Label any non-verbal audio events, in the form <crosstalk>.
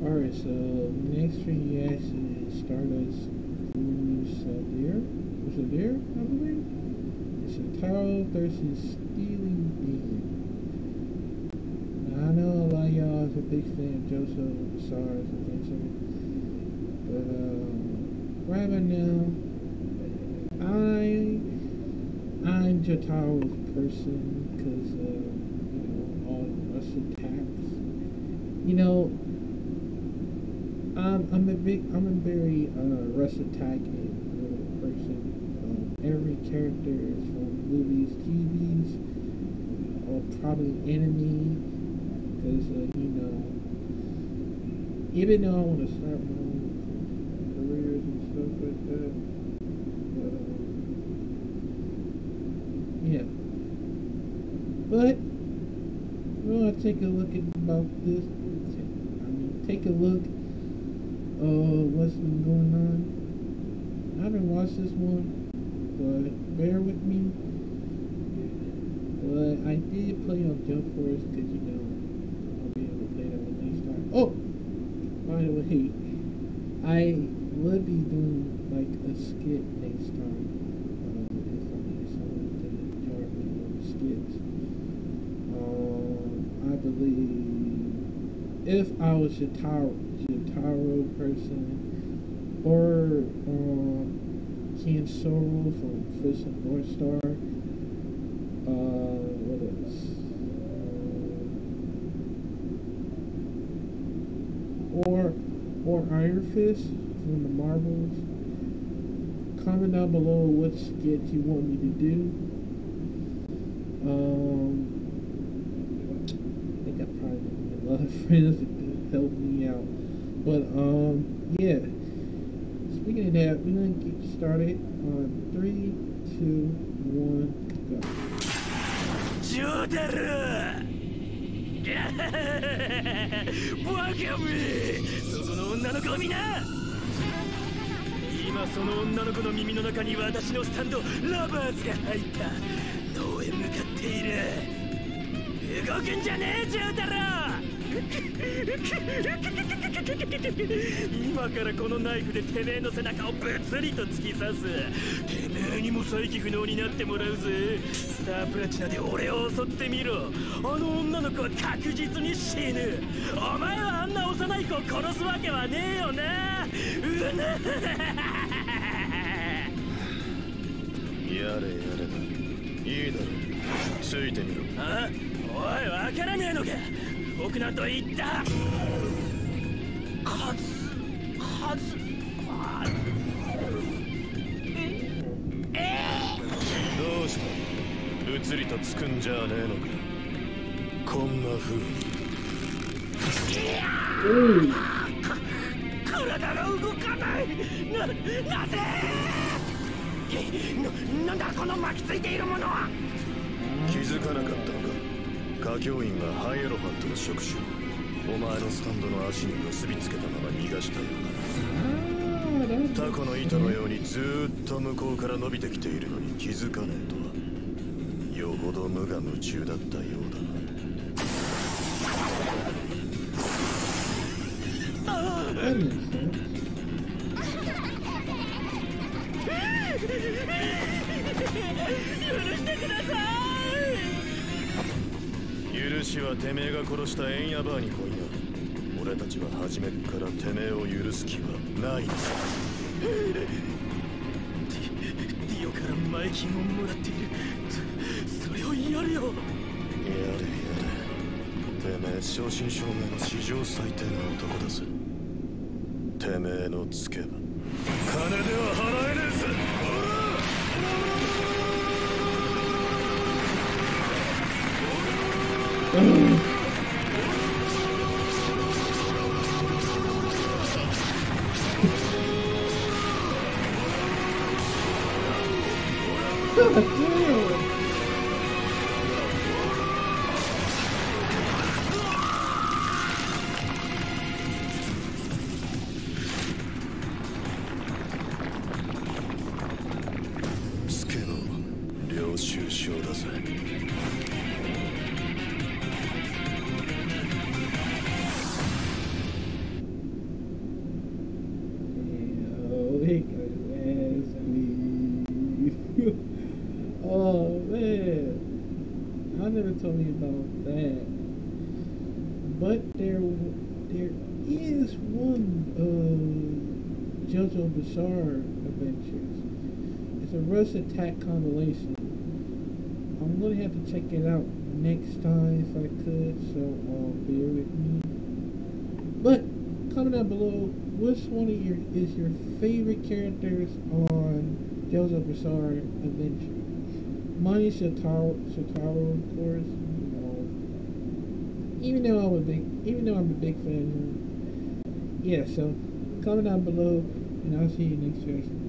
Alright, so next thing you ask is Stardust Crusader. Crusader, I believe? It's a Taro versus Steely Dan. Now, I know a lot of y'all is a big fan of Joseph Stars and things like that. But, uh, right about now, I, I'm Jotaro's person because, uh, you know, all the rush attacks. You know, I'm, I'm a big, I'm a very uh, rush attacking uh, person. Um, every character is from movies, TVs, or probably anime, because uh, you know, even though I want to start my own careers and stuff like that, um, yeah. But well, I take a look at about this. I mean, take a look uh, what's been going on. I haven't watched this one, but bear with me. But I did play on Jump Force because you know I'll be able to play that one next time. Oh, by the way, I would be doing like a skit next time. If I need someone to join me skits. I believe if I was Shitaro, Shitaro person, or Kenshiro from Fist of North Star. Uh, what else? Or or Iron Fist from the Marvels. Comment down below what skit you want me to do. Um, I think I probably need a lot of <laughs> friends to help me out. But um, yeah. Speaking of that, we're gonna get started on three, two, one, go. ジョータルバカめそこの女の子を見な!今その女の子の耳の中に私のスタンドラバーズが入った。脳へ向かっている。動くんじゃねえジョータル今からこのナイフでてめえの背中をぶつりと突き刺す。てめえにも再起不能になってもらうぜ。スタープラチナで俺を襲ってみろ。あの女の子は確実に死ぬ。お前はあんな幼い子を殺すわけはねえよな。うなやれやれだいいだろ。ついてみろ。あ？おいわからねえのか僕なんと言った。カズカズカズどうした移りとつくんじゃねえのか。こんな風。に体が動かないななぜななんだこの巻きついているものは。気づかなかった歌教員がハイエロファントの触手をお前のスタンドの足に結びつけたまま逃がした。よう ah, that's だタコの糸のようにずっと向こうから伸びてきているのに気づかねえとは。よほど無我夢中だったようだな。that makes sense. 許してください。許しはてめえが殺したエンヤバーに来いな俺たちは初めっからてめえを許す気はないんだディオから前金をもらっているそそれをやるよやれやれてめえ正真正銘の史上最低な男だぜてめえのつけば金では払 Oh, <laughs> me about that. But there, there is one uh, JoJo Bizarre Adventures. It's a Rush Attack compilation. I'm gonna have to check it out next time if I could, so uh, bear with me. But comment down below which one of your is your favorite characters on JoJo Bizarre Adventure. Is Shotaro, Shotaro course. You know, even though I'm a big, even though I'm a big fan. Yeah, so comment down below, and I'll see you next time.